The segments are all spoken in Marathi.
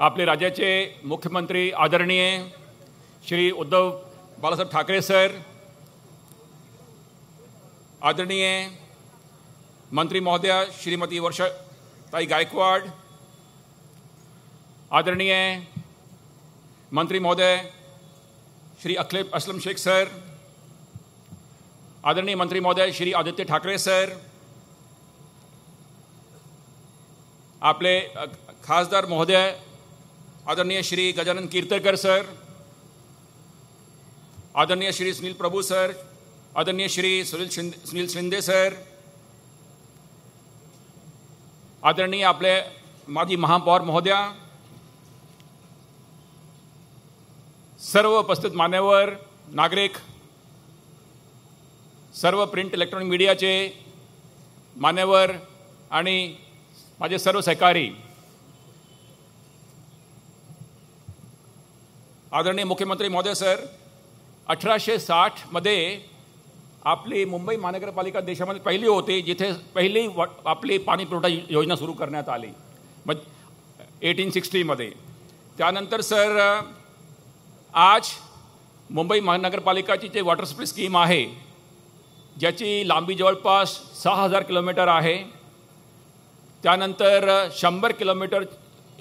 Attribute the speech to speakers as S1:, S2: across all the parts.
S1: आपले राज्याचे मुख्यमंत्री आदरणीय श्री उद्धव बाळासाहेब ठाकरे सर, आदरणीय मंत्री महोदया श्रीमती वर्षाताई गायकवाड, आदरणीय मंत्री महोदय श्री अखले असलम शेख सर, आदरणीय मंत्री महोदय श्री आदित्य ठाकरे सर, आपले खासदार महोदय आदरणीय श्री गजानन कीर्तकर सर आदरणीय श्री सुनील प्रभू सर आदरणीय श्री सुनील शिंदे सुनील शिंदे सर आदरणीय आपले माजी महापौर महोदया सर्व उपस्थित मान्यवर नागरिक सर्व प्रिंट इलेक्ट्रॉनिक मीडियाचे मान्यवर आणि माझे सर्व सहकारी आदरणीय मुख्यमंत्री महोदय सर अठराशे साठमध्ये आपली मुंबई महानगरपालिका देशामध्ये पहिली होती जिथे पहिली व आपली पाणी पुरवठा योजना सुरू करण्यात आली. मग एटीन सिक्स्टीमध्ये त्यानंतर सर आज मुंबई महानगरपालिकाची जे वॉटर सप्लाय स्कीम आहे ज्याची लांबी जवळपास सहा हजार किलोमीटर आहे त्यानंतर शंभर किलोमीटर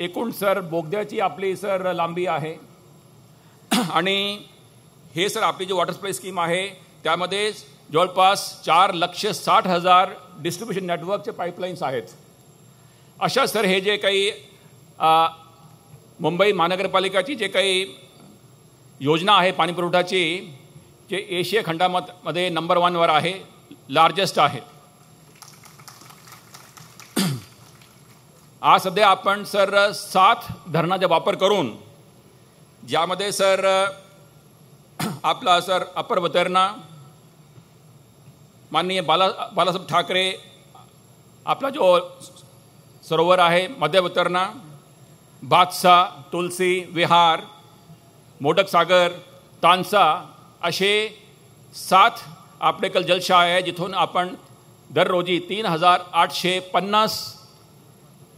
S1: एकूण सर बोगद्याची आपली सर लांबी आहे आणि हे सर आपली जी वॉटर सप्लाय स्कीम आहे त्यामध्ये जवळपास चार लक्ष साठ हजार डिस्ट्रीब्युशन नेटवर्कचे पाईपलाईन्स आहेत. अशा सर हे जे काही मुंबई महानगरपालिकाची जे काही योजना आहे पाणीपुरवठ्याची जे एशिया खंडामध्ये नंबर वनवर आहे लार्जेस्ट आहे. आज सध्या आपण सर सात धरणाचा वापर करून ज्यामध्ये सर आपला सर अपर वतरणा माननीय बाला बालासाहेब ठाकरे आपला जो सरोवर आहे मध्य वतरणा बादशाह तुलसी विहार मोडक सागर तानसा असे सात आपले कल आहे जिथून आपण दररोजी तीन हजार आठशे पन्नास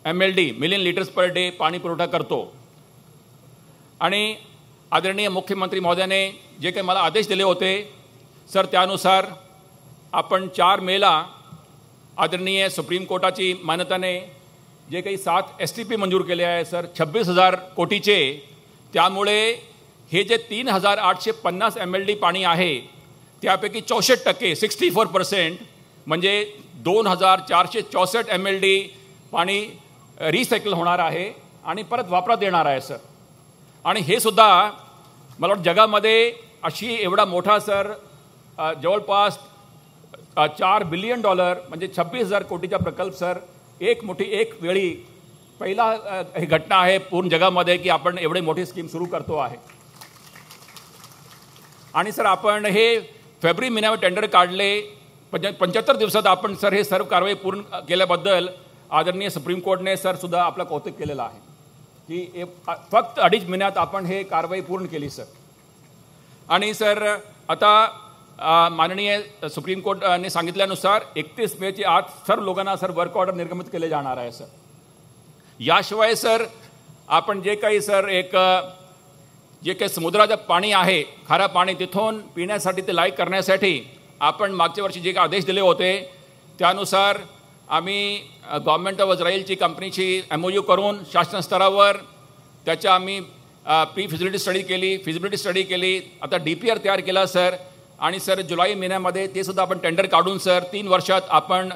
S1: M L D million litres per day पाणी पुरवठा करतो. आणि आदरणीय मुख्यमंत्री महोदयाने जे काही मला आदेश दिले होते सर त्यानुसार आपण चार मेला आदरणीय सुप्रीम कोर्टाची मान्यताने जे काही सात एस टी पी मंजूर केले आहे सर छब्बीस हजार कोटीचे त्यामुळे हे जे तीन हजार आठशे पन्नास एम एल डी पाणी आहे त्यापैकी चौसष्ट टक्के सिक्स्टी फोर पर्सेंट म्हणजे दोन हजार चारशे चौसष्ट एम एल डी पाणी रिसायकल होणार आहे आणि परत वापरात येणार आहे सर. आणि हे सुद्धा मला वाटतं जगामध्ये अशी एवढा मोठा सर जवळपास चार बिलियन डॉलर म्हणजे छब्बीस हजार कोटीचा प्रकल्प सर एक मोठी एक वेळी पहिला ही घटना आहे पूर्ण जगामध्ये की आपण एवढी मोठी स्कीम सुरू करतो आहे. आणि सर आपण हे फेब्रुवारी महिन्यावर टेंडर काढले पंच पंच्याहत्तर दिवसात आपण सर हे सर्व कारवाई पूर्ण केल्याबद्दल आदरणीय सुप्रीम कोर्टने सर सुद्धा आपलं कौतुक केलेलं आहे. की एक फक्त अडीच महिन्यात आपण हे कारवाई पूर्ण केली सर. आणि सर आता माननीय सुप्रीम कोर्टने सांगितल्यानुसार एकतीस मेची आत सर्व लोकांना सर वर्क ऑर्डर निर्गमित केले जाणार आहे सर. याशिवाय सर आपण जे काही सर एक जे काही समुद्राचं पाणी आहे खारं पाणी तिथून पिण्यासाठी ते लाईक करण्यासाठी आपण मागच्या वर्षी जे काही आदेश दिले होते त्यानुसार आम्ही गव्हर्नमेंट ऑफ इस्रायलची कंपनीची एम ओ यू करून शासन स्तरावर त्याच्या आम्ही प्री फिजिबिलिटी स्टडी केली. फिजिबिलिटी स्टडी केली. आता डी पी आर तयार केला सर आणि सर जुलै महिन्यामध्ये ते सुद्धा आपण टेंडर काढून सर तीन वर्षात आपण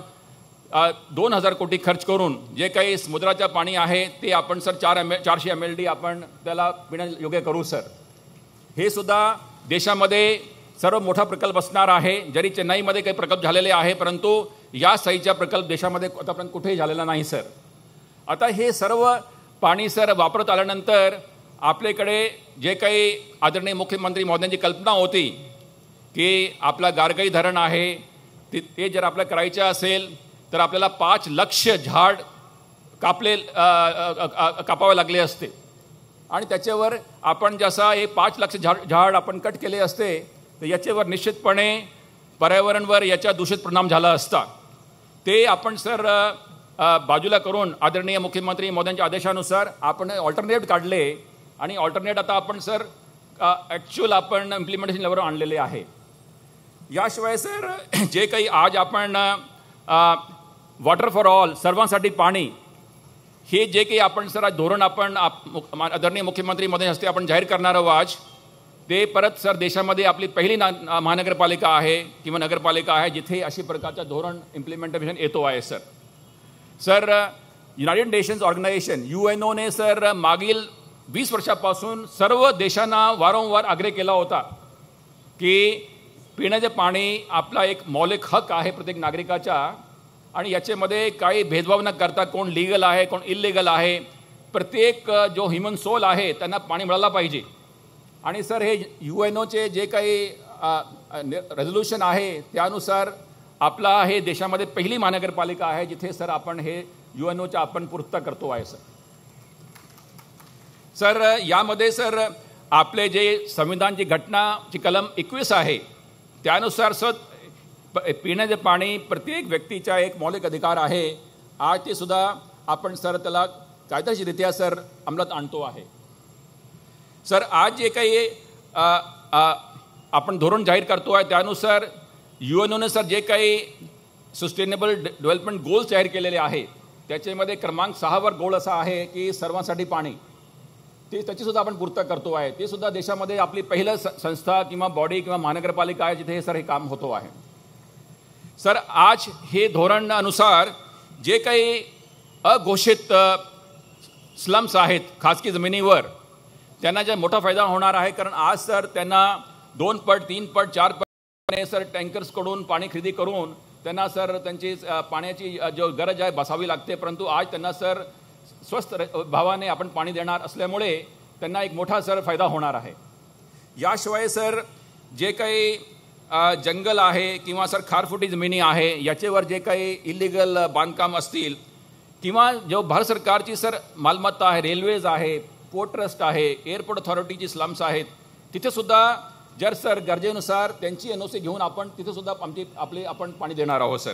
S1: दोन हजार कोटी खर्च करून जे काही समुद्राचं पाणी आहे ते आपण सर चार एम एल चारशे एम एल डी आपण त्याला पिण्यायोग्य करू सर हे सुद्धा देशामध्ये सर्व मोठा प्रकल्प असणार आहे. जरी चेन्नईमध्ये काही प्रकल्प झालेले आहे परंतु या साईचा प्रकल्प देशामध्ये आतापर्यंत कुठेही झालेला नाही सर. आता हे सर्व पाणी सर वापरत आल्यानंतर आपल्याकडे जे काही आदरणीय मुख्यमंत्री महोदयांची कल्पना होती की आपला गारगाई धरण आहे ते ते जर आपल्याला करायचं असेल तर आपल्याला पाच लक्ष झाड कापले कापावे लागले असते. आणि त्याच्यावर आपण जसा हे पाच लक्ष झाड झाड आपण कट केले असते तर याच्यावर निश्चितपणे पर्यावरणवर याचा दूषित परिणाम झाला असता. ते आपण सर बाजूला करून आदरणीय मुख्यमंत्री मोद्यांच्या आदेशानुसार आपण ऑल्टरनेट काढले आणि ऑल्टरनेट आता आपण सर ॲक्च्युअल आपण इम्प्लिमेंटेशन लेवलवर आणलेले आहे. याशिवाय सर जे काही आज आपण वॉटर फॉर ऑल सर्वांसाठी पाणी हे जे काही आपण सर आज धोरण आपण आप- आदरणीय मुख्यमंत्री मोदी हस्ते आपण जाहीर करणार आहोत आज ते परत सर देशामध्ये आपली पहिली ना महानगरपालिका आहे किंवा नगरपालिका आहे जिथे अशी प्रकारचं धोरण इम्प्लिमेंटेशन येतो आहे sir. Sir United Nations organisation U N one sir मागील वीस वर्षापासून सर्व देशांना वारंवार आग्रह केला होता की पिण्याचे पाणी आपला एक मौलिक हक आहे प्रत्येक नागरिकाचा आणि याच्यामध्ये काही भेदभाव न करता कोण लिगल आहे कोण इलिगल आहे प्रत्येक जो ह्युमन सोल आहे त्यांना पाणी मिळायला पाहिजे. आणि सर हे यू एन ओचे जे काही रेझोल्युशन आहे त्यानुसार आपला हे देशामध्ये पहिली महानगरपालिका आहे जिथे सर आपण हे यू एन ओच्या आपण पूर्तता करतो आहे सर. सर यामध्ये सर आपले जे संविधानची घटनाची कलम एकवीस आहे त्यानुसार सर पिण्याचे पाणी प्रत्येक व्यक्तीचा एक मौलिक अधिकार आहे आज ते सुद्धा आपण सर त्याला कायदेशीररित्या सर अंमलात आणतो आहे. सर आज जे काही आपण धोरण जाहीर करतो आहे त्यानुसार यू एन ओने सर जे काही सस्टेनेबल डेव्हलपमेंट गोल्स जाहीर केलेले आहे त्याच्यामध्ये क्रमांक सहावर गोल असा आहे की सर्वांसाठी पाणी. ते त्याचीसुद्धा आपण पूर्तता करतो आहे. ते सुद्धा देशामध्ये आपली पहिलं संस्था किंवा बॉडी किंवा महानगरपालिका आहे जिथे हे सर हे काम होतो आहे. सर आज हे धोरण अनुसार जे काही अघोषित स्लम्स आहेत खाजगी जमिनीवर त्यांना जे मोठा फायदा होणार आहे कारण आज सर त्यांना दोन पट तीन पट चार पट सर टँकर्सकडून पाणी खरेदी करून त्यांना सर त्यांची पाण्याची जो गरज आहे बसावी लागते. परंतु आज त्यांना सर स्वस्त भावाने आपण पाणी देणार असल्यामुळे त्यांना एक मोठा सर फायदा होणार आहे. याशिवाय सर जे काही जंगल आहे किंवा सर खारफुटी जमिनी आहे याच्यावर जे काही इलिगल बांधकाम असतील किंवा जो भारत सरकारची सर मालमत्ता आहे रेल्वेज आहे पोर्ट ट्रस्ट आहे एअरपोर्ट अथॉरिटीची स्लम्स आहेत. तिथे सुद्धा जर सर गरजेनुसार त्यांची एन ओ सी घेऊन आपण तिथे सुद्धा आमची आपले आपण पाणी देणार आहोत सर.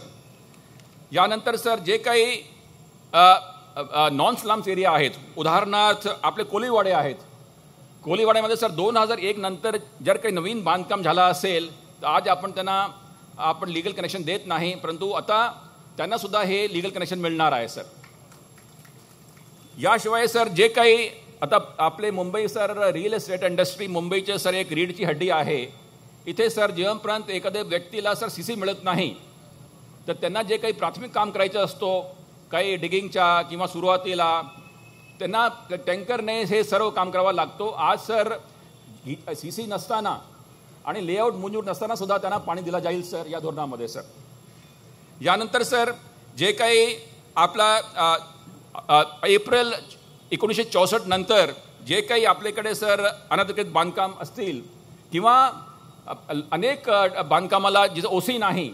S1: यानंतर सर जे काही नॉन स्लम्स एरिया आहेत उदाहरणार्थ आपले कोलीवाडे आहेत. कोलीवाड्यामध्ये सर दोन हजार एक नंतर जर काही नवीन बांधकाम झालं असेल तर आज आपण त्यांना आपण लिगल कनेक्शन देत नाही परंतु आता त्यांना सुद्धा हे लिगल कनेक्शन मिळणार आहे सर. याशिवाय सर जे काही आता आपले Mumbai sir real estate industry मुंबईचे सर एक रीडची हड्डी आहे. इथे सर जीवनप्रांत एखाद्या व्यक्तीला सर सी सी मिळत नाही. तर त्यांना जे काही प्राथमिक काम करायचं असतो काही डिगिंगच्या किंवा सुरुवातीला त्यांना टँकरने हे सर्व काम करावं लागतो. आज सर सी सी नसताना आणि लेआउट मंजूर नसताना सुद्धा त्यांना पाणी दिलं जाईल सर या धोरणामध्ये सर. यानंतर सर जे काही आपला एप्रिल एकोणीसशे चौसष्ट नंतर जे काही आपल्याकडे सर अनधिकृत बांधकाम असतील किंवा अनेक बांधकामाला जिथं ओसी नाही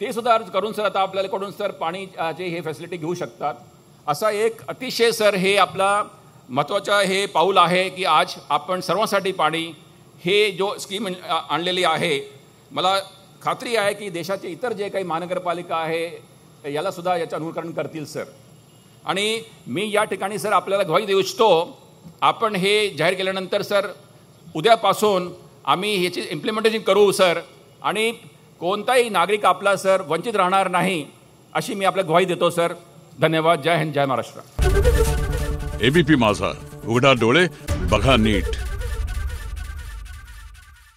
S1: ते सुद्धा अर्ज करून सर आता आपल्याकडून सर पाणी जे हे फॅसिलिटी घेऊ शकतात. असा एक अतिशय सर हे आपला महत्त्वाचं हे पाऊल आहे की आज आपण सर्वांसाठी पाणी हे जो स्कीम आणलेली आहे मला खात्री आहे की देशाचे इतर जे काही महानगरपालिका आहे यालासुद्धा याचं अनुकरण करतील सर. आणि मी या ठिकाणी सर आपल्याला ग्वाही देऊ इच्छितो आपण हे जाहीर केल्यानंतर सर उद्यापासून आम्ही ह्याची इम्प्लिमेंटेशन करू सर. आणि कोणताही नागरिक आपला सर वंचित राहणार नाही अशी मी आपल्या ग्वाही देतो सर. धन्यवाद. जय हिंद जय महाराष्ट्र.
S2: एबीपी माझा. उघडा डोळे बघा नीट.